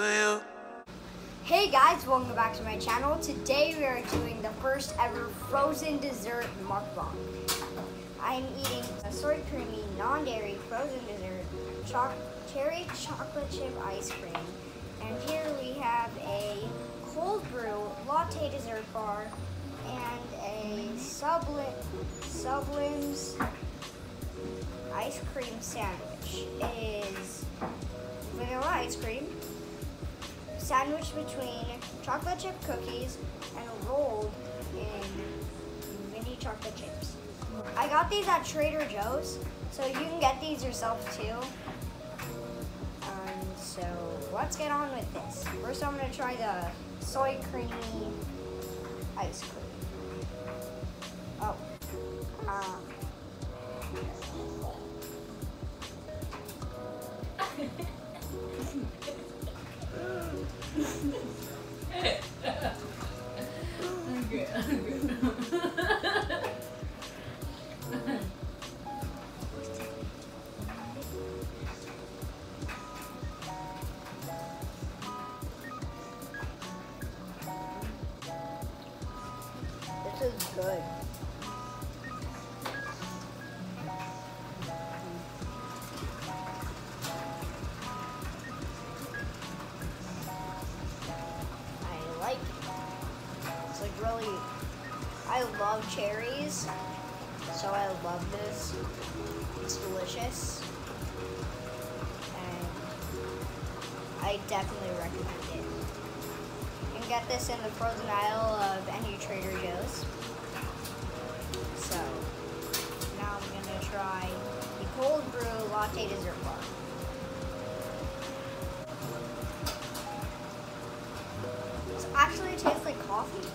to you. Hey guys, welcome back to my channel. Today we are doing the first ever frozen dessert mukbang. I'm eating a soy creamy, non-dairy frozen dessert, cherry chocolate chip ice cream. And here we have a cold brew latte dessert bar and a Sublime, Sublime's ice cream sandwich. It is vanilla ice cream, sandwiched between chocolate chip cookies and rolled in mini chocolate chips. I got these at Trader Joe's, so you can get these yourself too. Um, so let's get on with this. First I'm gonna try the soy creamy ice cream. Oh. Um, is good. I like it. It's like really, I love cherries, so I love this. It's delicious. And I definitely recommend it. Get this in the frozen aisle of any Trader Joe's. So, now I'm gonna try the cold brew latte dessert bar. This actually tastes like coffee.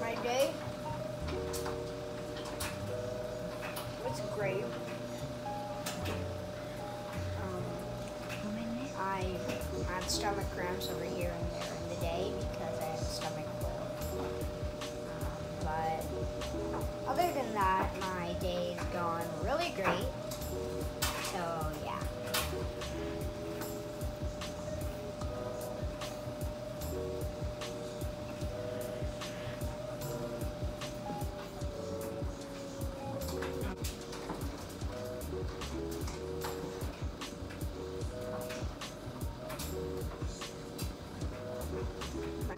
My day was great. Stomach cramps over here and there in the day because I had a stomach flu. Um, but other than that, my day's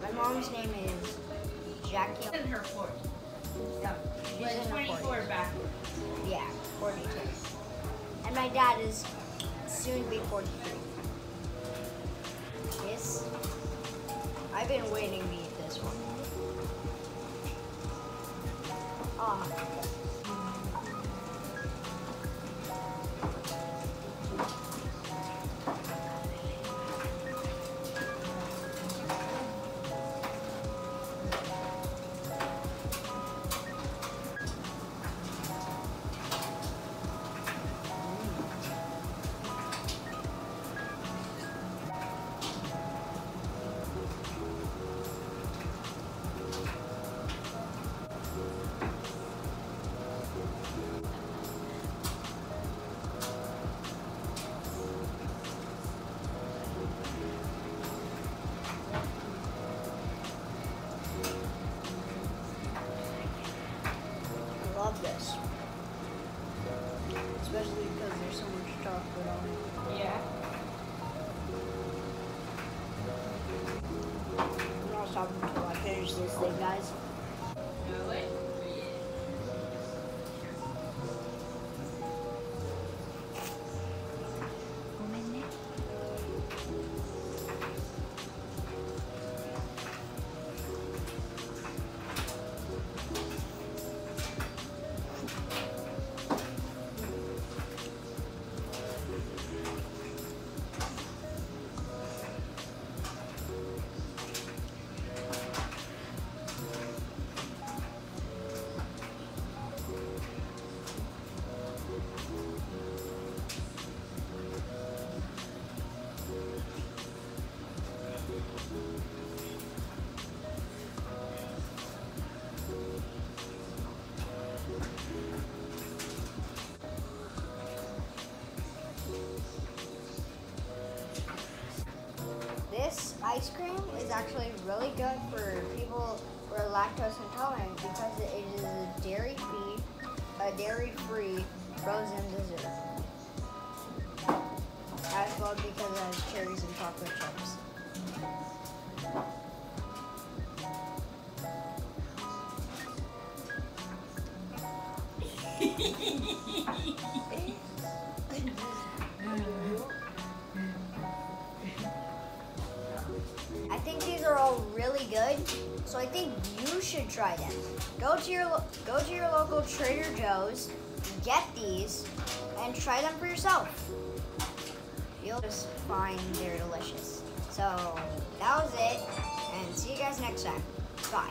My mom's name is Jackie. in her 40s. Yeah. She's Like in her 24 40s. backwards. Yeah, 42. And my dad is soon to be 43. Yes. I've been waiting to eat this one. Ah. Actually really good for people who are lactose intolerant because it is a dairy-free, a dairy-free frozen dessert. As well because it has cherries and chocolate chips. good, so I think you should try them. Go to your go to your local Trader Joe's, get these, and try them for yourself. You'll just find they're delicious. So that was it, and see you guys next time. Bye.